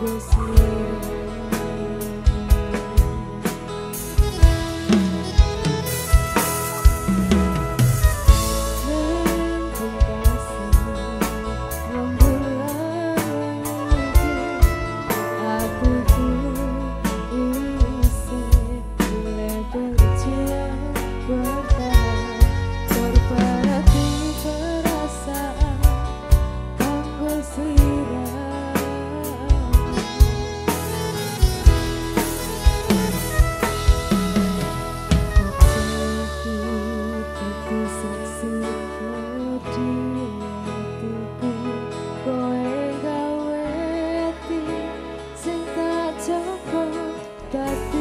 this year. tak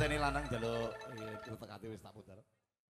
manteni lanang jaluk iya, tekati wis tak puter.